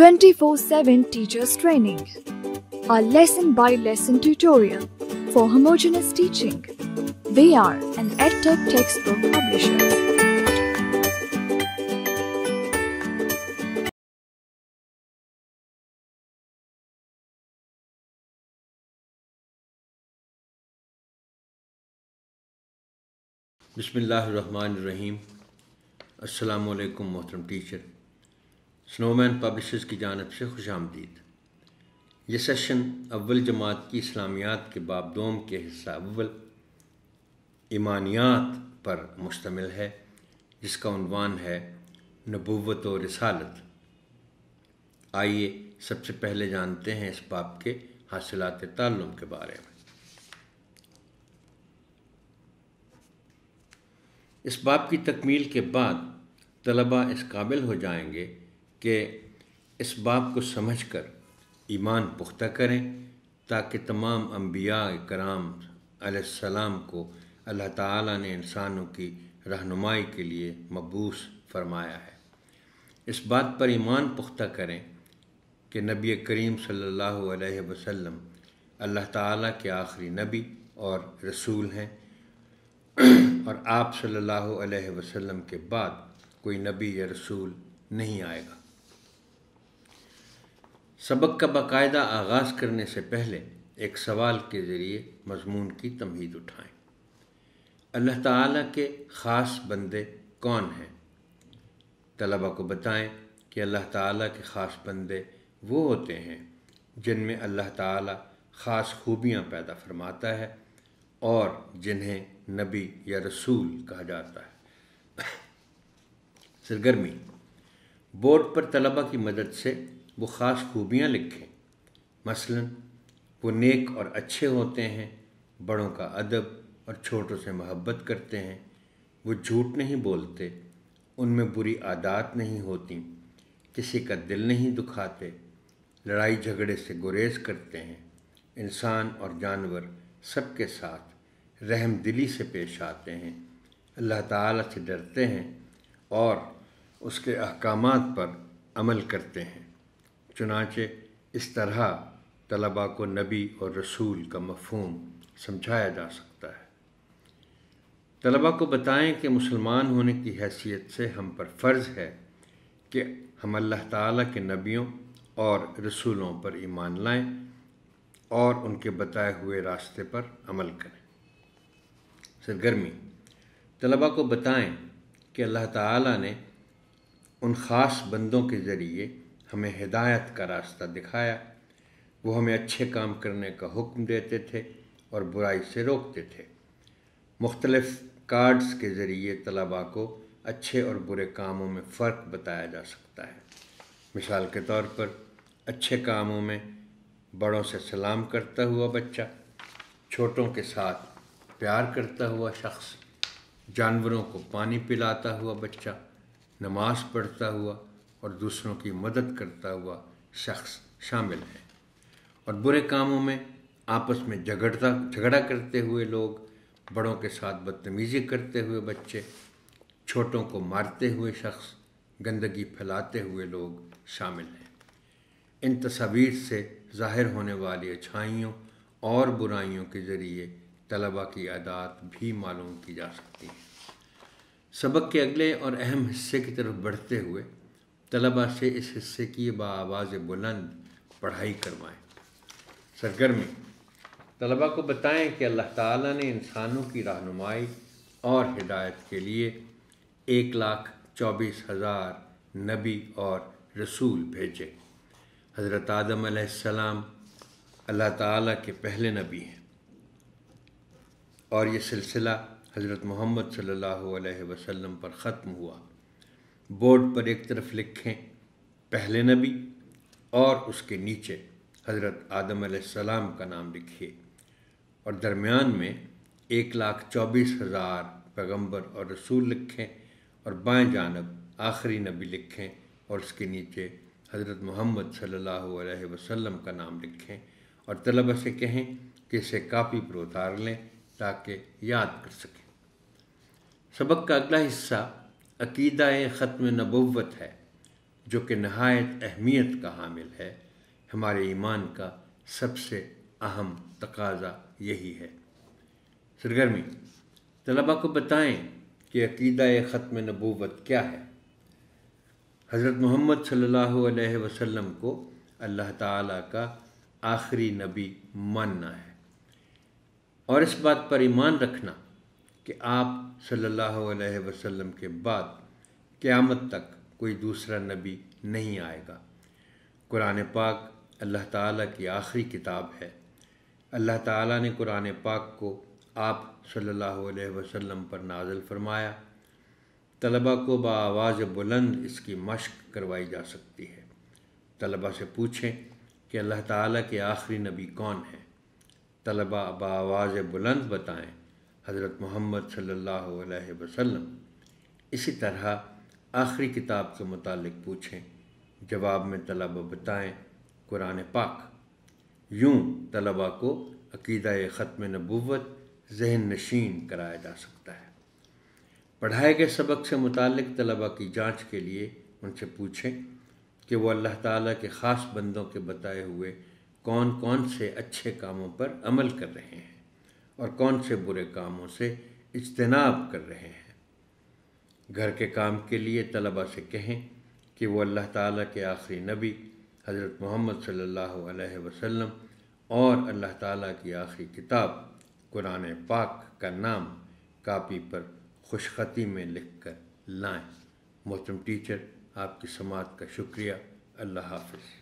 24 7 teachers training. A lesson by lesson tutorial for homogeneous teaching. We are an EdTech textbook publisher. बसमीम अल्लाम मोहतरम teacher snowman publishers की जानब से खुश आमदीद ये सेशन अव्वल जमात की इस्लामियात के बाब दोम के हिस्सा अव्वल ईमानियात पर मुश्तमिल है, जिसका उनवान है नबूवत और रसालत। आइए सबसे पहले जानते हैं इस बाब के हासिलात ताल्लुम के बारे में। इस बाब की तकमील के बाद तलबा इस काबिल हो जाएँगे कि इस बाब को समझ कर ईमान पुख्ता करें, ताकि तमाम अम्बिया कराम सलाम को अल्लाह ताला ने इंसानों की रहनुमाई के लिए मबूस फरमाया है। इस बात पर ईमान पुख्ता करें कि नबी करीम सल्लल्लाहु अलैहि वसल्लम अल्लाह ताला के आखिरी नबी और रसूल हैं। और आप सल्लल्लाहु अलैहि वसल्लम के बाद कोई नबी या रसूल नहीं आएगा। सबक का बाकायदा आगाज़ करने से पहले एक सवाल के ज़रिए मजमून की तमहीद उठाएँ। अल्लाह ताला के ख़ास बंदे कौन हैं? तलबा को बताएँ कि अल्लाह ताला के ख़ास बंदे वो होते हैं जिनमें अल्लाह ताला ख़ास खूबियाँ पैदा फरमाता है और जिन्हें नबी या रसूल कहा जाता है। सरगर्मी, बोर्ड पर तलबा की मदद से वो ख़ास खूबियाँ लिखें। मसलन, वो नेक और अच्छे होते हैं, बड़ों का अदब और छोटों से मोहब्बत करते हैं। वो झूठ नहीं बोलते, उनमें बुरी आदत नहीं होती, किसी का दिल नहीं दुखाते, लड़ाई झगड़े से गुरेज करते हैं। इंसान और जानवर सबके साथ रहम दिली से पेश आते हैं, अल्लाह ताला से डरते हैं और उसके अहकाम पर अमल करते हैं। चुनाचे इस तरह तलबा को नबी और रसूल का मफहम समझाया जा सकता है। तलबा को बताएँ कि मुसलमान होने की हैसियत से हम पर फ़र्ज़ है कि हम अल्लाह ताला के नबियों और रसूलों पर ईमान लाएँ और उनके बताए हुए रास्ते पर अमल करें। सरगर्मी, तलबा को बताएँ कि अल्लाह ताला ने उन ख़ास बंदों के ज़रिए हमें हिदायत का रास्ता दिखाया। वो हमें अच्छे काम करने का हुक्म देते थे और बुराई से रोकते थे। मुख्तलफ़ कार्ड्स के ज़रिए तलबा को अच्छे और बुरे कामों में फ़र्क बताया जा सकता है। मिसाल के तौर पर, अच्छे कामों में बड़ों से सलाम करता हुआ बच्चा, छोटों के साथ प्यार करता हुआ शख्स, जानवरों को पानी पिलाता हुआ बच्चा, नमाज़ पढ़ता हुआ और दूसरों की मदद करता हुआ शख्स शामिल है। और बुरे कामों में आपस में झगड़ता, झगड़ा करते हुए लोग, बड़ों के साथ बदतमीज़ी करते हुए बच्चे, छोटों को मारते हुए शख्स, गंदगी फैलाते हुए लोग शामिल हैं। इन तस्वीर से ज़ाहिर होने वाली अच्छाइयों और बुराइयों के ज़रिए तलबा की आदात भी मालूम की जा सकती है। सबक के अगले और अहम हिस्से की तरफ़ बढ़ते हुए तलबा से इस हिस्से की बाज़ बुलंद पढ़ाई करवाएँ। सरगर्मी, तलबा को बताएँ कि अल्लाह ताला ने इंसानों की रहनुमाई और हिदायत के लिए एक लाख चौबीस हज़ार नबी और रसूल भेजे। हज़रत आदम सलाम अल्लाह ताला के पहले नबी हैं। और ये सिलसिला हज़रत मोहम्मद सल्लल्लाहु अलैहि वसल्लम पर ख़त्म हुआ। बोर्ड पर एक तरफ़ लिखें, पहले नबी और उसके नीचे हज़रत आदम सलाम का नाम लिखिए। और दरमियान में एक लाख चौबीस हज़ार पैगंबर और रसूल लिखें और बाएँ जानब आखिरी नबी लिखें और उसके नीचे हज़रत मोहम्मद सल्लल्लाहु अलैहि वसल्लम का नाम लिखें। और तलबा से कहें कि इसे कापी पर उतार लें ताकि याद कर सकें। सबक का अगला हिस्सा अकीदा ख़त्म नबुवत है, जो कि नहायत अहमियत का हामिल है। हमारे ईमान का सबसे अहम तकाजा यही है। सरगर्मी, तलबा को बताएँ कि अकीदा ख़त्म नबूवत क्या है। हज़रत मोहम्मद सल्लल्लाहु अलैहि वसल्लम को अल्लाह ताला का आखिरी नबी मानना है। और इस बात पर ईमान रखना कि आप सल्लल्लाहु अलैहि वसल्लम के बाद क़यामत तक कोई दूसरा नबी नहीं आएगा। कुरान पाक अल्लाह ताला की आखिरी किताब है। अल्लाह ताला ने कुरान पाक को आप सल्लल्लाहु अलैहि वसल्लम पर नाजल फरमाया, तलबा को बावाज़ बुलंद इसकी मशक करवाई जा सकती है। तलबा से पूछें कि अल्लाह ताला के आखिरी नबी कौन है? तलबा बावाज़ बुलंद बताएँ हज़रत मोहम्मद सल्लल्लाहु अलैहि वसल्लम इसी तरह आखिरी किताब के मुतालिक पूछें, जवाब में तलबा बताएँ, कुरान पाक। यूँ तलबा को अकीदा ख़त्म नबूवत, जहन नशीन कराया जा सकता है। पढ़ाए गए सबक से मुतक तलबा की जाँच के लिए उनसे पूछें कि वो अल्लाह ताला के ख़ास बंदों के बताए हुए कौन कौन से अच्छे कामों पर अमल कर रहे हैं। और कौन से बुरे कामों से इज्तनाब कर रहे हैं? घर के काम के लिए तलबा से कहें कि वो अल्लाह ताला के आखिरी नबी हज़रत मोहम्मद सल्लल्लाहु अलैहि वसल्लम और अल्लाह ताला की आखिरी किताब कुरान पाक का नाम कापी पर खुशखती में लिख कर लाएँ। मोहतरम टीचर, आपकी समात का शुक्रिया। अल्लाह हाफिज़।